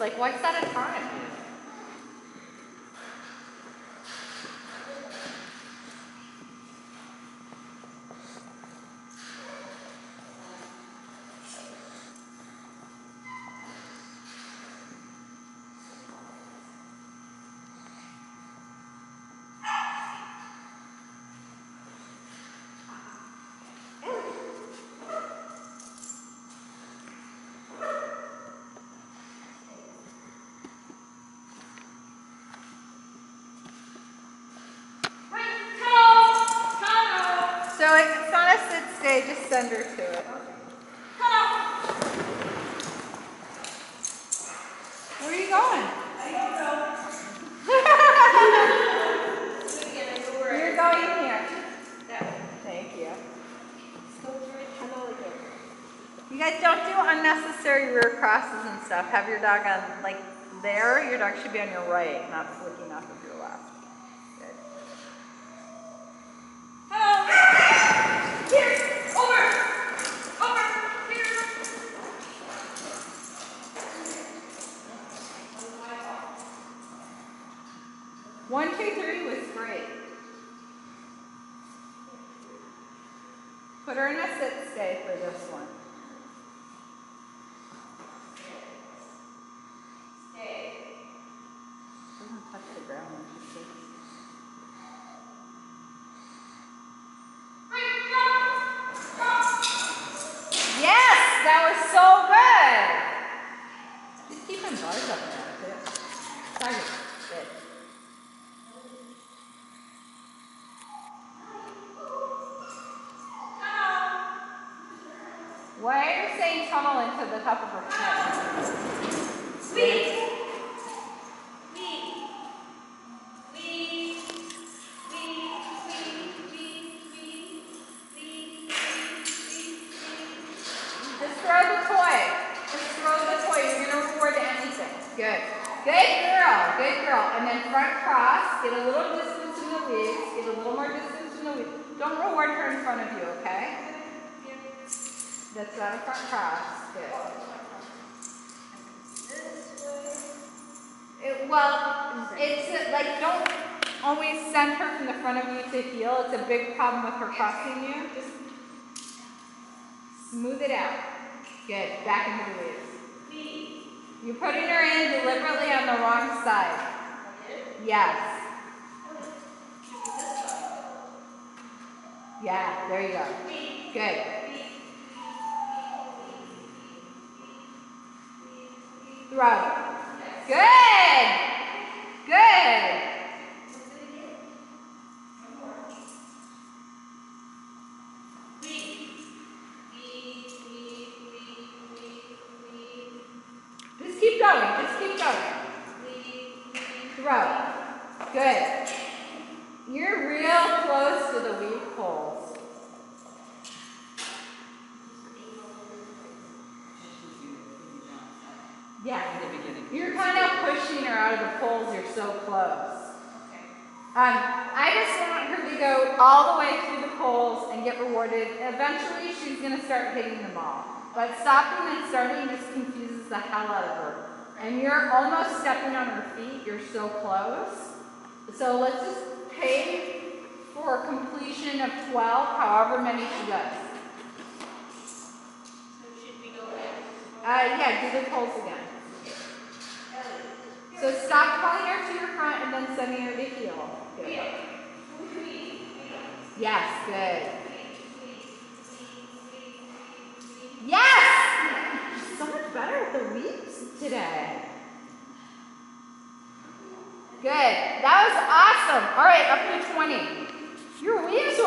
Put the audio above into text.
Like, why set a time? So it's not a sit stay, just send her to it. Where are you going? You're going here. Thank you. You guys don't do unnecessary rear crosses and stuff. Have your dog on like there. Your dog should be on your right, not flicking off of your left. Good. One, two, three was great. Put her in a sit stay for this one. Stay. Doesn't touch the ground when she sits. Yes, that was so good. Just keeping bars up there Why are you saying tunnel into the top of her head? Sweet. Just throw the toy. Just throw the toy. You're going to reward anything. Good. Good girl. Good girl. And then front cross. Get a little distance in the weaves. Get a little more distance in the weaves. Don't reward her in front of you, okay? That's not a. Good. It, well, it's like don't always send her from the front of you to heel. It's a big problem with her crossing you. Just smooth it out. Good. Back into the weaves. You're putting her in deliberately on the wrong side. Yes. Yeah, there you go. Good. Throw. Good. Good. Just keep going. Just keep going. Throw. Good. You're real close to the weave poles. Yeah. In the beginning. You're kind of pushing her out of the poles. You're so close. Um, I just want her to go all the way through the poles and get rewarded. Eventually, she's going to start hitting them all. But stopping and starting just confuses the hell out of her. And you're almost stepping on her feet. You're so close. So let's just pay for completion of 12, however many she does. Uh, yeah, do the pulse again. So stop her to your front and then sending her to heel. Good. Yes, good. Yes! So much better at the weaves today. Good. That was awesome. All right, up to 20. Your weaves were